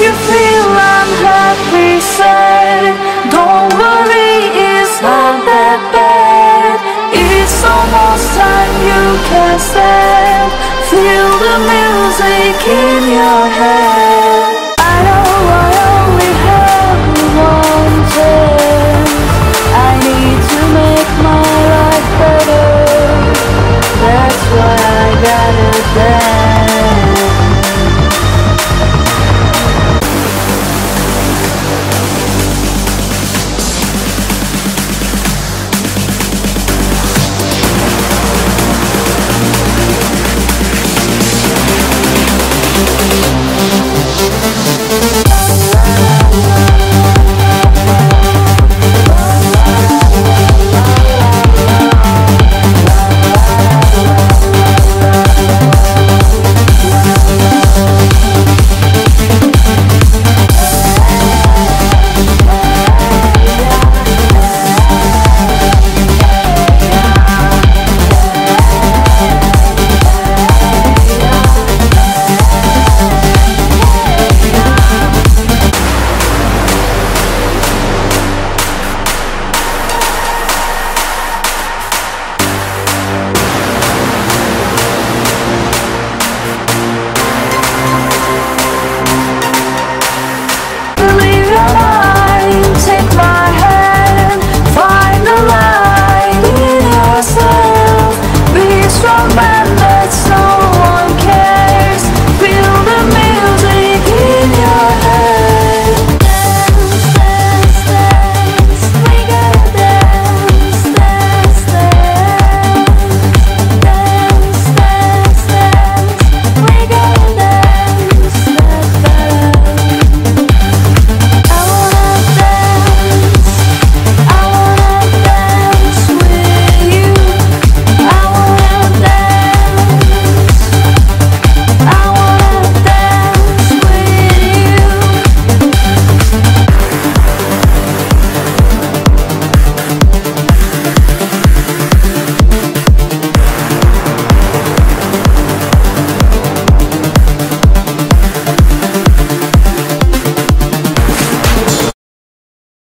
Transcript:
you feel unhappy, sad? Don't worry, it's not that bad. It's almost time you can stand. Feel the